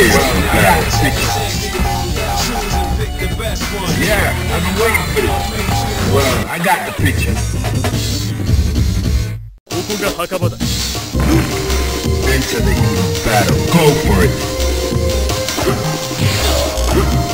is. the best. Yeah, I've been waiting for this. Well, I got the picture. Into the battle. Go for it.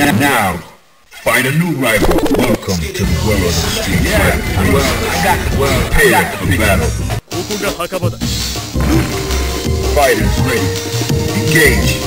Now, find a new rival. Welcome to the world of the street yeah, fighter. Well, I got the for battle. Fighters ready. Engage.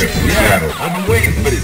Prepare. I've been waiting for this.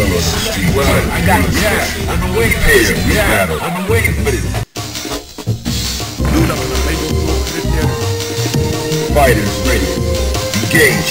well as the street. Well, I got it. Yeah, I'm away for it. I'm away for it. Fighters ready. Engage.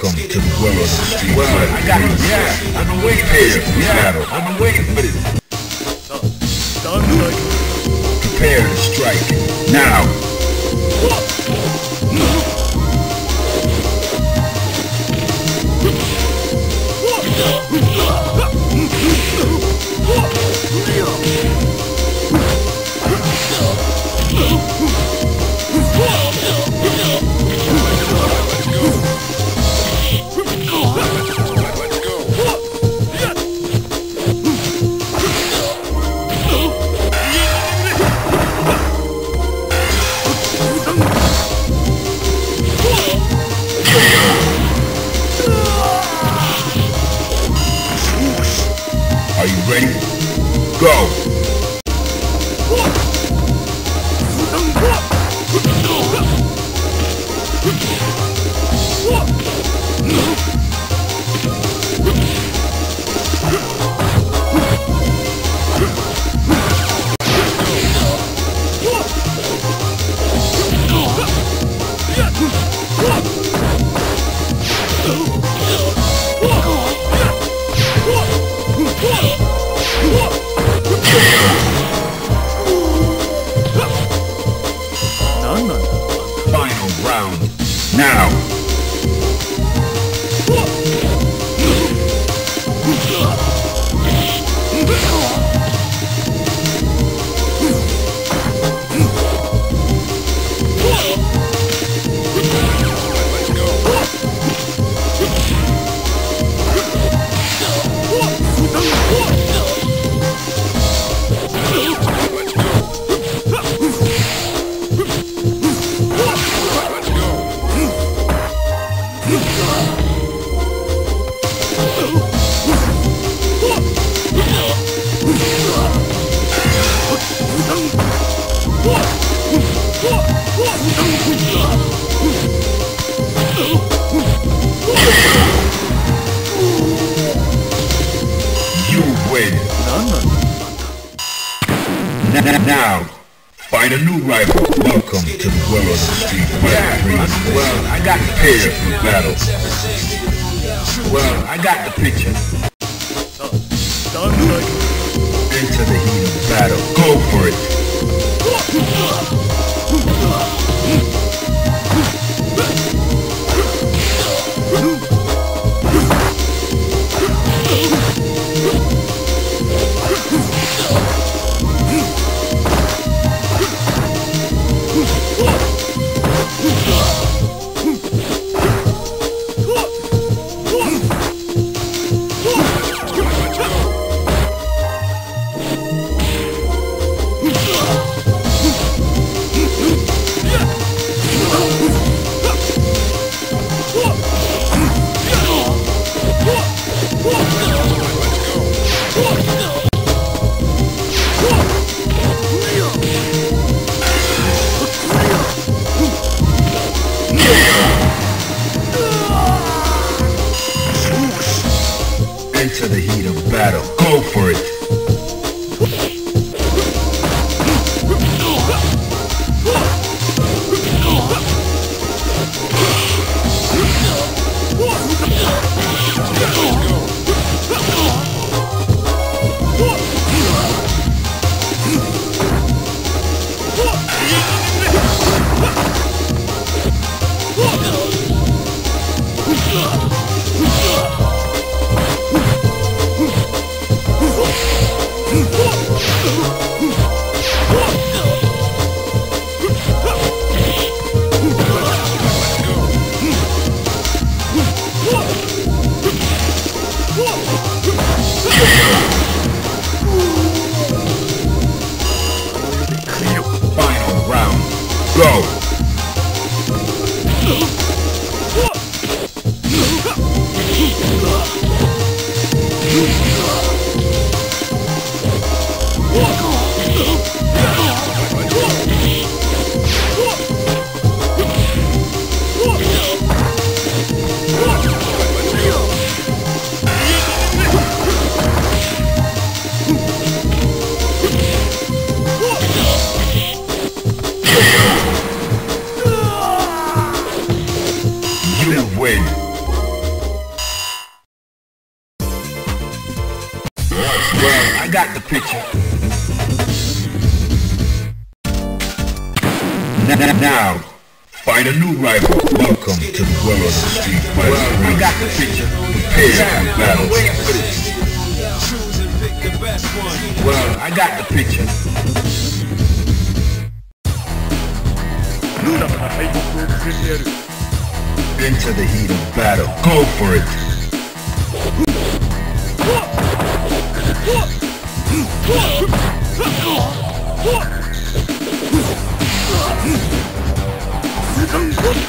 Welcome to the world of street. Well, I got it. Yeah, I've waiting for it. Yeah, I've waiting for this. Prepare to strike now. 嗯过来 Find a new rival. Welcome to the world of the street fighter. Yeah, well, I got the picture for battle. Well, I got the picture. Enter the heat of battle. Go for it. Find a new rival. Welcome to the world of street fighter. Well, we got the picture. Prepare for battle. Well, I got the picture. Into the heat of battle. Go for it. Yeah!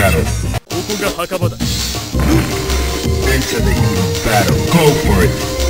battle. This battle. Go for it.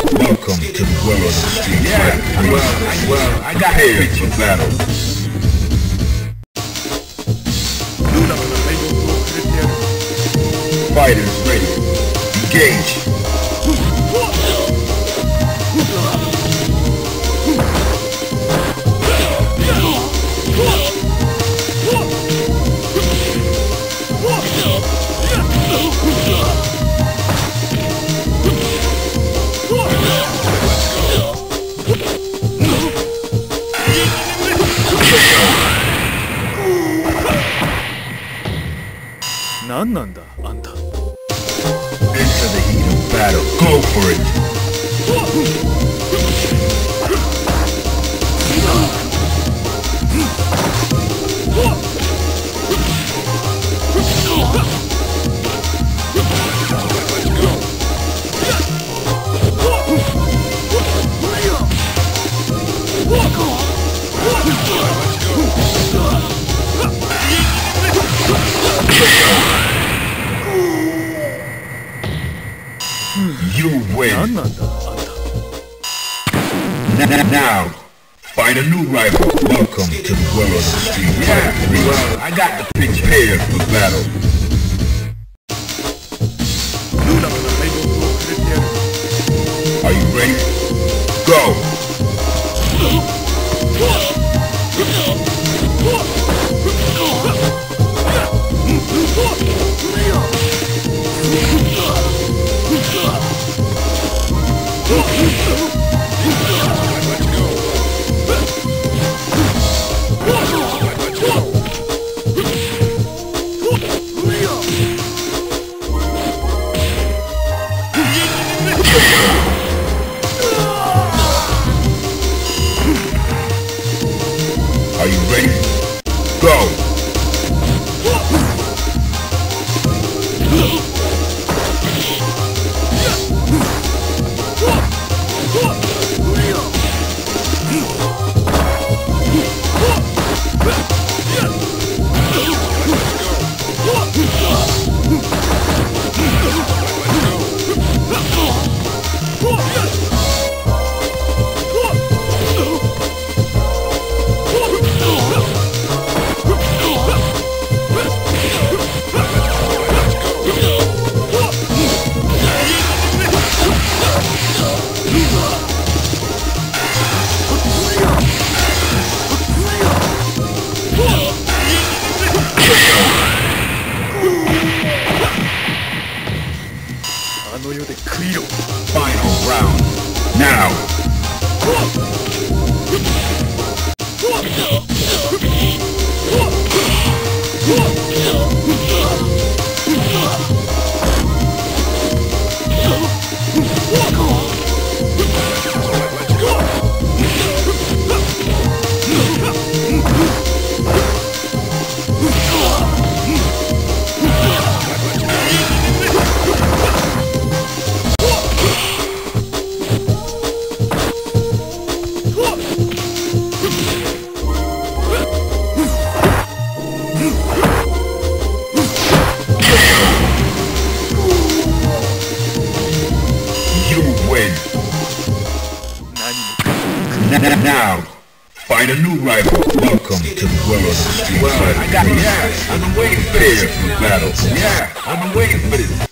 Welcome to the world of the street. Yeah, well, well, I got here for battle. Fighters ready. Engage. 何なんだあんた Into the heat of battle. Go for it. Now, find a new rival. Welcome to the world of street yeah, well, I got the prepared for battle. Are you ready? Go! battle. Yeah, I'm waiting for this.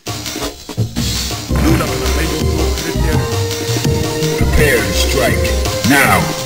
Prepare to strike. Now.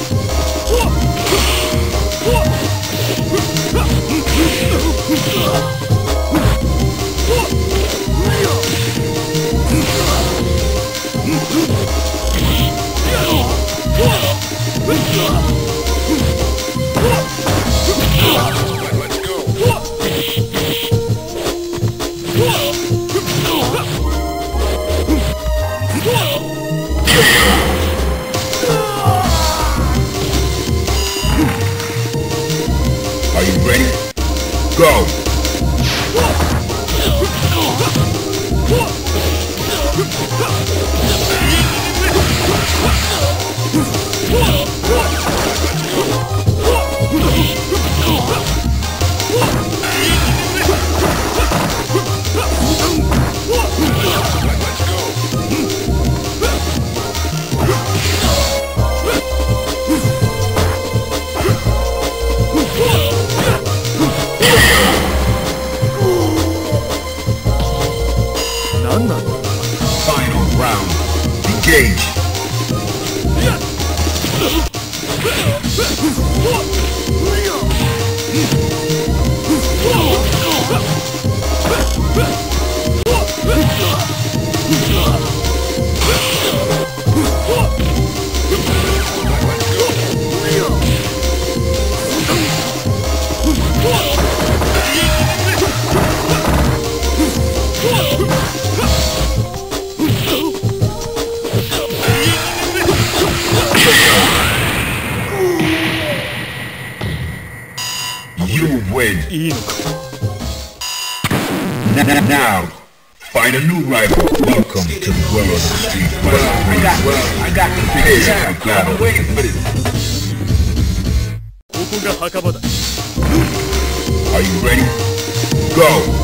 Are you ready? Go!